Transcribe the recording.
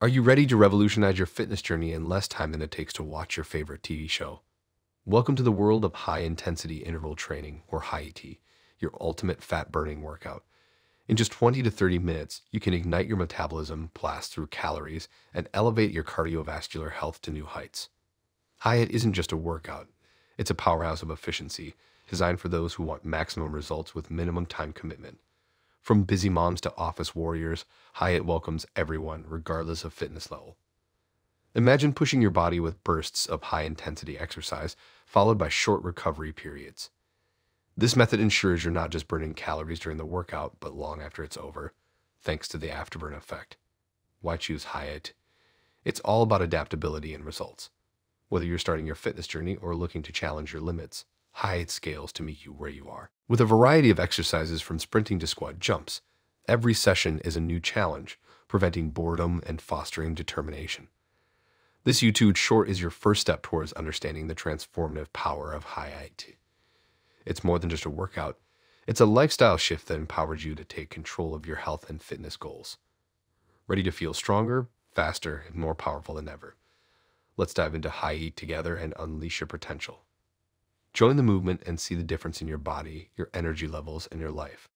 Are you ready to revolutionize your fitness journey in less time than it takes to watch your favorite TV show? Welcome to the world of high intensity interval training, or HIIT, your ultimate fat burning workout. In just 20 to 30 minutes, you can ignite your metabolism, blast through calories, and elevate your cardiovascular health to new heights. HIIT isn't just a workout, it's a powerhouse of efficiency designed for those who want maximum results with minimum time commitment. From busy moms to office warriors, HIIT welcomes everyone, regardless of fitness level. Imagine pushing your body with bursts of high intensity exercise, followed by short recovery periods. This method ensures you're not just burning calories during the workout, but long after it's over, thanks to the afterburn effect. Why choose HIIT? It's all about adaptability and results. Whether you're starting your fitness journey or looking to challenge your limits, HIIT scales to meet you where you are. With a variety of exercises from sprinting to squat jumps, every session is a new challenge, preventing boredom and fostering determination. This YouTube short is your first step towards understanding the transformative power of HIIT. It's more than just a workout, it's a lifestyle shift that empowers you to take control of your health and fitness goals. Ready to feel stronger, faster, and more powerful than ever? Let's dive into high HIIT together and unleash your potential. Join the movement and see the difference in your body, your energy levels, and your life.